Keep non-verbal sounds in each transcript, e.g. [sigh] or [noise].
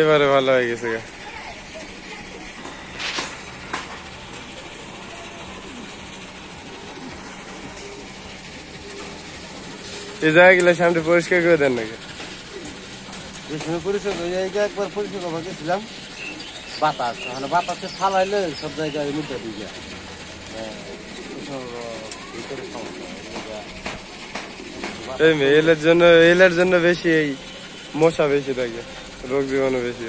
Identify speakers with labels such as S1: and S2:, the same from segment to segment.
S1: এবারে ভালো হয়ে গেছে গা। এই জায়গাগুলো সামনে পরিষ্কার করে দেন নাকি?
S2: পরিষ্কার জায়গা একবার পরিষ্কার গেছিলাম। বাতাস মানে বাতাসে ফালাইলে সব জায়গায় মধ্যে দিয়ে যায়।
S1: এই মেয়ে, এলের জন্য এলের জন্য বেশি এই মশা বেশি থাকে রোগ জীবাণু বেশি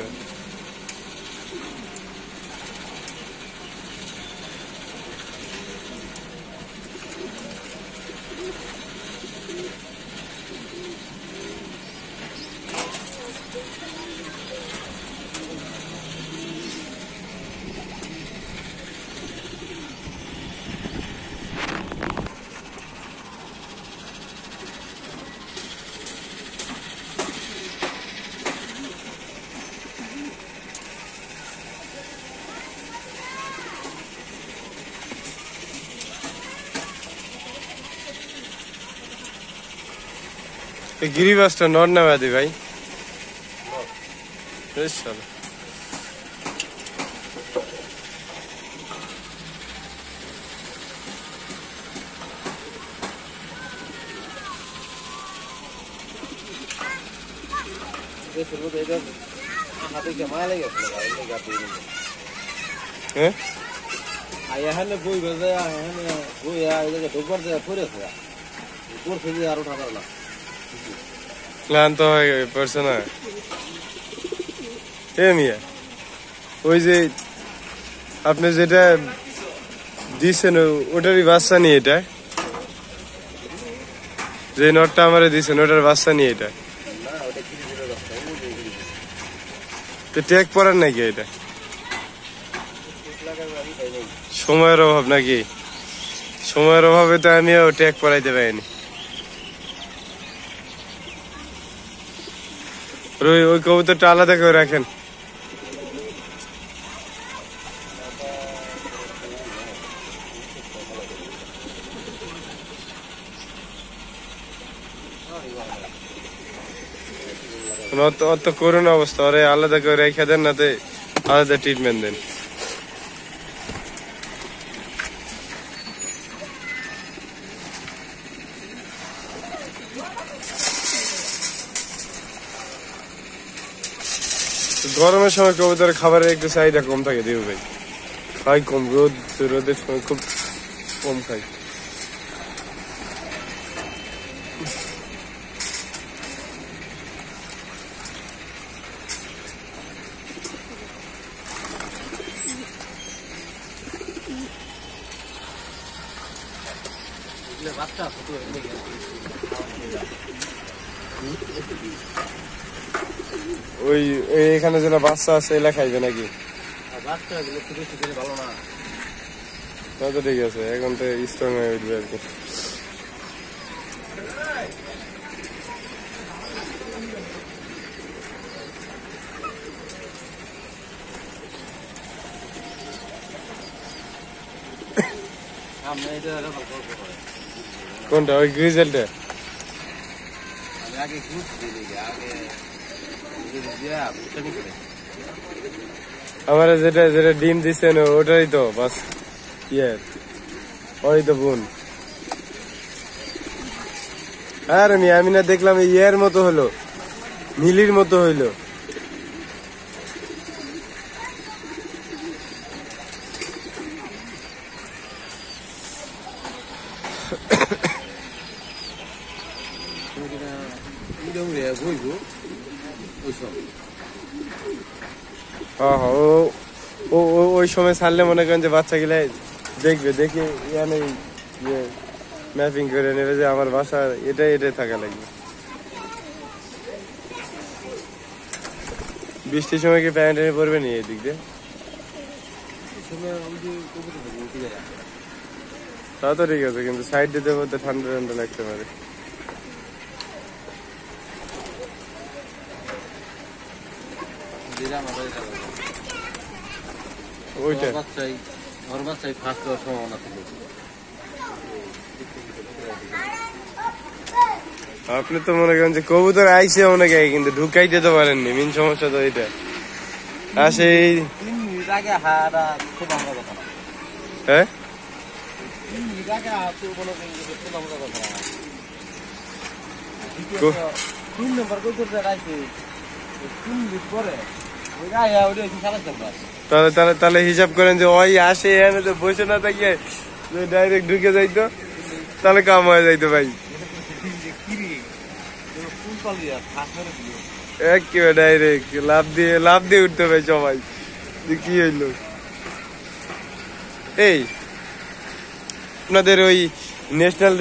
S1: হয় এই গিরিবাসটা নর না বাদি ভাই বেশ ভালো।
S2: দেশের মধ্যে এটা হাতে গিয়ে মায়া লেগে গেছিল ভাই, এই লেগে আপনি নিলেন।
S1: হ্যাঁ
S2: আর এখানে বই
S1: ক্লান্ত হয়ে পড়ছে না মিয়া ওই যে আপনি যেটা দিচ্ছেন ওটারই বাচ্চা নিয়ে এটা? যে নটটা আমারে দিচ্ছেন ওটার বাচ্চা নিয়ে এটা। তো ট্যাগ পড়ার নাকি এটা। সময়ের অভাব নাকি? সময়ের অভাবে তো আমিও ট্যাগ পড়াইতে পারিনি। আর ওই কবুতরটা আলাদা করে রাখেন। অত অত করুন অবস্থা, ওরে আলাদা করে রেখে দেন না আলাদা ট্রিটমেন্ট দেন। গরমের সময় কবুতরের খাবারের একটু চাহিদা কম থাকে দিও ভাই। খাই কম, রোদ, রোদের সময় খুব কম খাই। ওই এখানে যেন বাচ্চা আছে এলা খাইবে নাকি?
S2: ভালো না।
S1: তাহলে ঠিক আছে এখন তো স্ট্রং হয়ে উঠবে আর কি। কোনটা ওই গ্রিজেলটা
S2: আগে
S1: আমার যেটা যেটা ডিম দিচ্ছেন ওটাই তো, বাস ইয়ার ওই তো বোন। আর আমি আমি না দেখলাম ইয়ের মতো হলো নীলির মতো হইল। [coughs] ও ওই সময় ছাড়লে মনে করেন যে বাচ্চা গেলে দেখবে, দেখে ইয়ানে ইয়ে ম্যাপিং করে নেবে যে আমার বাসা এটাই এটাই থাকা লাগবে। বৃষ্টির সময় কি প্যান্ট এনে পড়বে নি এই দিক দিয়ে? তা তো ঠিক আছে, কিন্তু সাইড দিতে বলতে ঠান্ডা ঠান্ডা লাগতে পারে।
S2: দিলাম আমার
S1: ওইটা
S2: বাচ্চাই আমার বাচ্চাই ফার্স্ট হওয়ার সম্ভাবনা ছিল।
S1: আপনি তো মনে করেন যে কবুতর আইসে অনেক কিন্তু ঢুকাইতে তো পারেননি। মেন সমস্যা তো এটা।
S2: আগে হারা খুব আমরা কথা।
S1: হ্যাঁ?
S2: তিন নম্বর রাখছে তিন মিনিট পরে
S1: তাহলে তাহলে তাহলে হিসাব করেন যে ওই আসে এখানে তো বসে না থাকিয়ে ডাইরেক্ট ঢুকে যাইতো। তাহলে কাম হয়ে যাইতো ভাই। ডাইরেক্ট দিয়ে দিয়ে উঠতে সবাই। কি হইল? এই, আপনাদের ওই ন্যাশনাল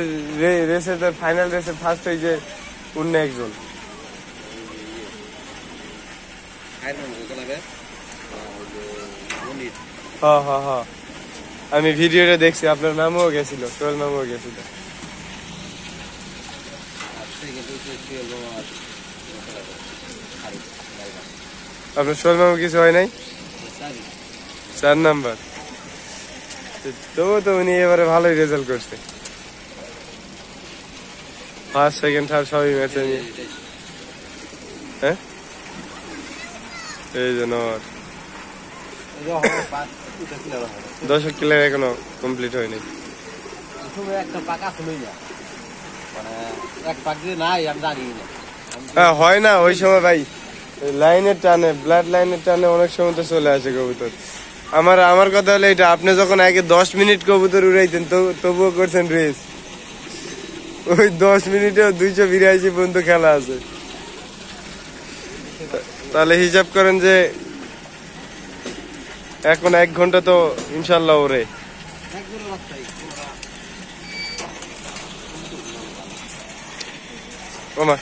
S1: ফাইনাল রেসে ফার্স্ট হয়েছে অন্য একজন। হ্যাঁ হ্যাঁ হ্যাঁ আমি ভিডিওটা দেখছি, আপনার ম্যামও গেছিল তোর ম্যামও গেছিল। আপনার সোল ম্যামও কিছু হয় নাই? চার নাম্বার। তবু তো উনি এবারে ভালোই রেজাল্ট করছে। ফার্স্ট সেকেন্ড থার্ড সবই ম্যাচে হ্যাঁ? এই জন্য আমার দশক কিলার এখনও কমপ্লিট হয়নি।
S2: একটা পাকা শুনুই না মানে এক পাক দিয়ে নাই আমি জানি না
S1: হ্যাঁ হয় না ওই সময় ভাই লাইনের টানে ব্লাড লাইনের টানে অনেক সময় তো চলে আসে কবুতর। আমার আমার কথা হলো এটা আপনি যখন আগে দশ মিনিট কবুতর উড়াইতেন তবুও করছেন রেস ওই দশ মিনিটেও দুইশো বিরাশি পর্যন্ত খেলা আছে। তাহলে হিসাব করেন যে এখন এক ঘণ্টা তো ইনশাল্লাহ ওরে। ওমা।